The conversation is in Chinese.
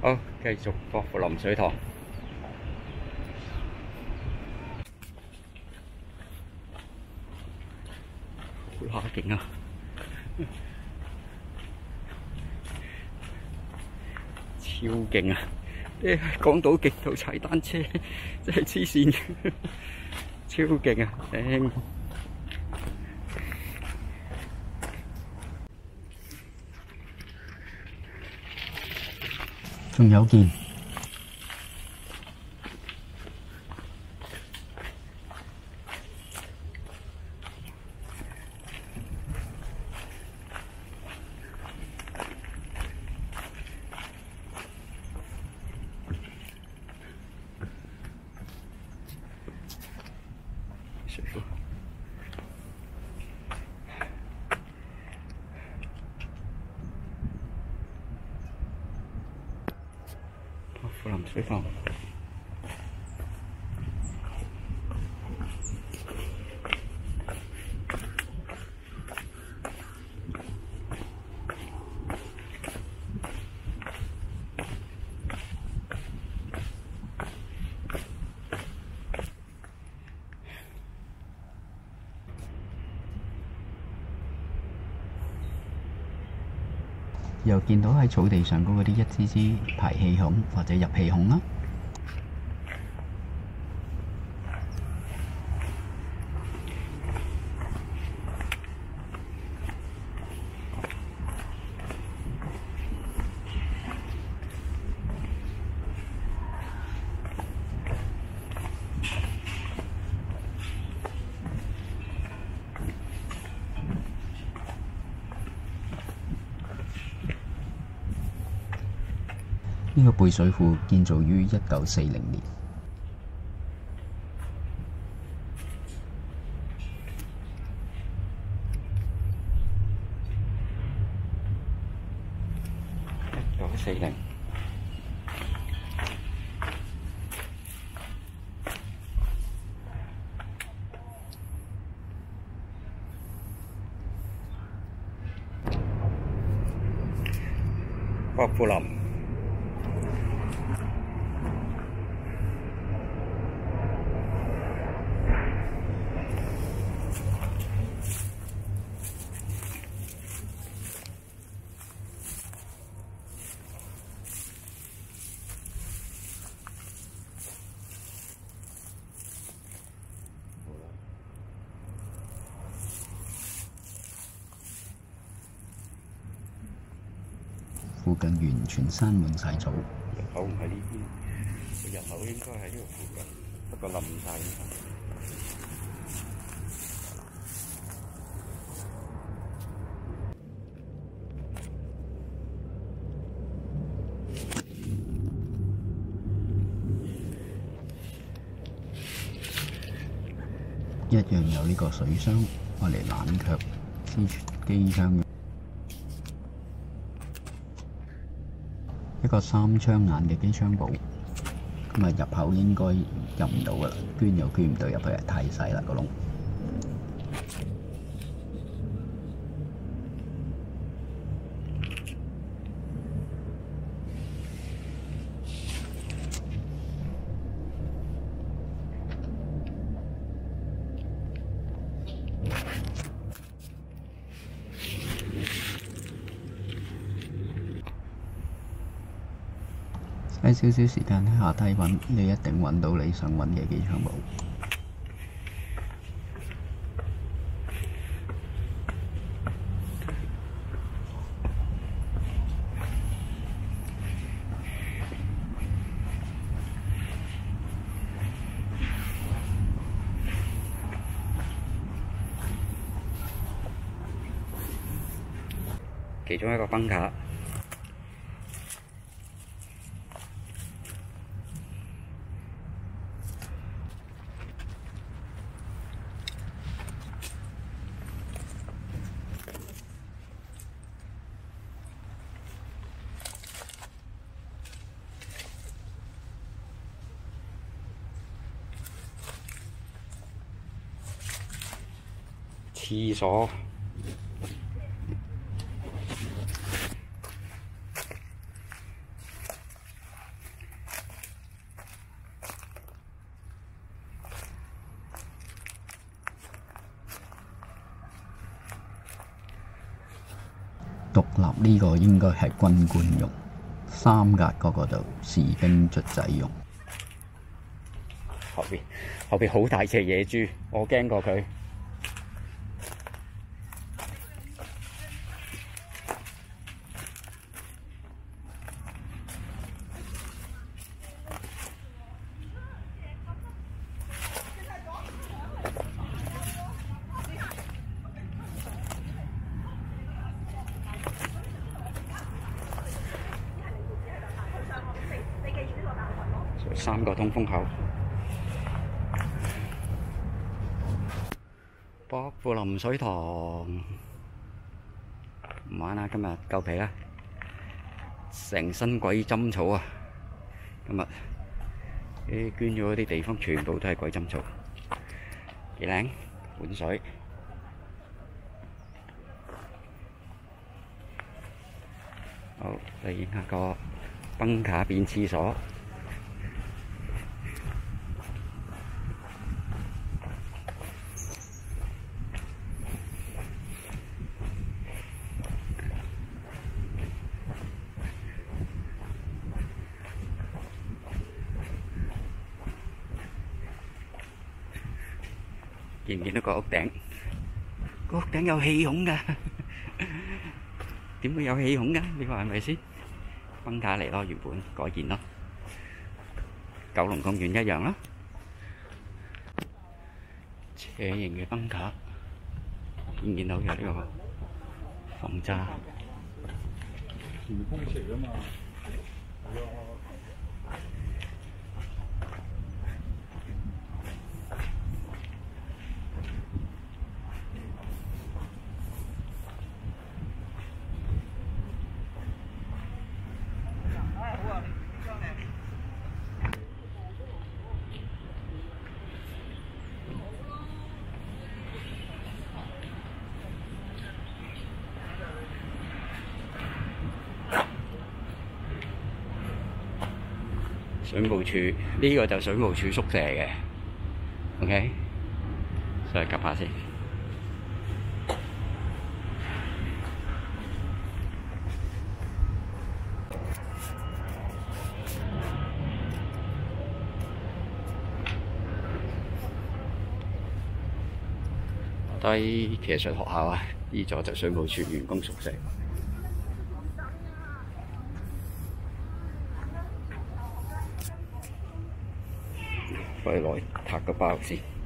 好，继续博富林水塘。好乸劲啊！超劲啊！啲港岛极度踩单车，真系黐线，超劲啊！顶、仲有件水庫。薄扶林水又見到喺草地上高嗰啲一支支排氣孔或者入氣孔啦。呢個背水庫建造於一九四零年。一九四零。薄扶林。附近完全山滿晒草。入口唔喺呢邊，個入口應該喺呢度附近，不過冧晒。一樣有呢個水箱，我嚟冷卻支機箱嘅。一個三槍眼嘅機槍堡，咁啊入口應該入唔到噶啦，捐又捐唔到入去，太細啦個窿。嘥少少時間下低揾，你一定揾到你想揾嘅機槍堡。其中一個崩架。T2，独立呢个应该系军官用，三格嗰个就士兵卒仔用。后边后边好大只野猪，我惊过佢。三個通風口。薄扶林水塘，唔玩啦！今日夠皮啦，成身鬼針草啊！今日啲捐咗啲地方，全部都係鬼針草，幾靚碗水。好，嚟影下個崩卡變廁所。見唔見到個屋頂？個屋頂有氣孔㗎，點會有氣孔㗎？你話係咪先？崩卡嚟咯，原本改建咯，九龍公園一樣咯，斜形嘅崩卡，見唔見到有呢個防渣？全風邪啊嘛，係啊。水務署呢、這個就水務署宿舍嘅，OK，上去 𥄫 下先。低騎術學校啊，呢座就水務署員工宿舍。過嚟攞撻個包先。